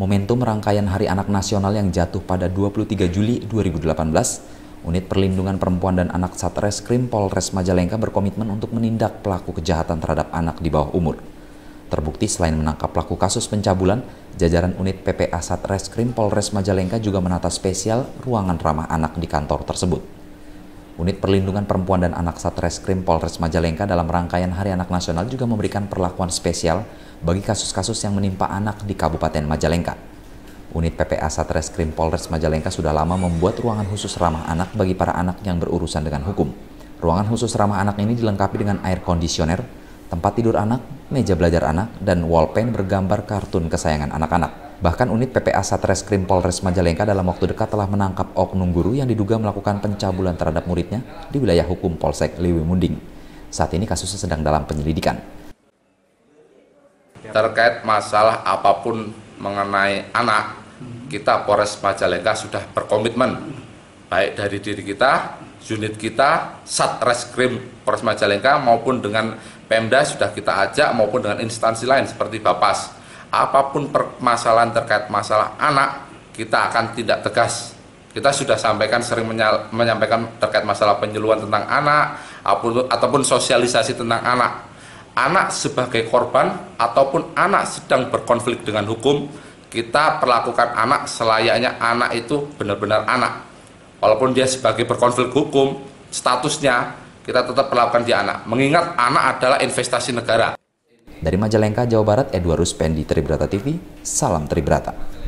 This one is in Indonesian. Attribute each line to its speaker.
Speaker 1: Sebelum rangkaian Hari Anak Nasional yang jatuh pada 23 Juli 2018, Unit Perlindungan Perempuan dan Anak Satreskrim Polres Majalengka berkomitmen untuk menindak pelaku kejahatan terhadap anak di bawah umur. Terbukti selain menangkap pelaku kasus pencabulan, jajaran unit PPA Satreskrim Polres Majalengka juga menata spesial ruangan ramah anak di kantor tersebut. Unit Perlindungan Perempuan dan Anak Satreskrim Polres Majalengka dalam rangkaian Hari Anak Nasional juga memberikan perlakuan spesial bagi kasus-kasus yang menimpa anak di Kabupaten Majalengka. Unit PPA Satreskrim Polres Majalengka sudah lama membuat ruangan khusus ramah anak bagi para anak yang berurusan dengan hukum. Ruangan khusus ramah anak ini dilengkapi dengan air kondisioner, tempat tidur anak, meja belajar anak, dan wallpen bergambar kartun kesayangan anak-anak. Bahkan unit PPA Satreskrim Polres Majalengka dalam waktu dekat telah menangkap oknum guru yang diduga melakukan pencabulan terhadap muridnya di wilayah hukum Polsek Liwi Munding. Saat ini kasusnya sedang dalam penyelidikan
Speaker 2: terkait masalah apa pun mengenai anak, kita Polres Majalengka sudah berkomitmen baik dari diri kita, unit kita, Satreskrim Polres Majalengka maupun dengan Pemda sudah kita ajak maupun dengan instansi lain seperti Bapas. Apa pun permasalahan terkait masalah anak, kita akan tidak tegas. Kita sudah sampaikan sering menyampaikan terkait masalah penyuluhan tentang anak ataupun sosialisasi tentang anak anak sebagai korban ataupun anak sedang berkonflik dengan hukum, kita perlakukan anak selayaknya anak itu benar-benar anak. Walaupun dia sebagai berkonflik hukum, statusnya kita tetap perlakukan dia anak. Mengingat anak adalah investasi negara.
Speaker 1: Dari Majalengka, Jawa Barat, Edward Ruspendi, Tribrata TV, salam Tribrata.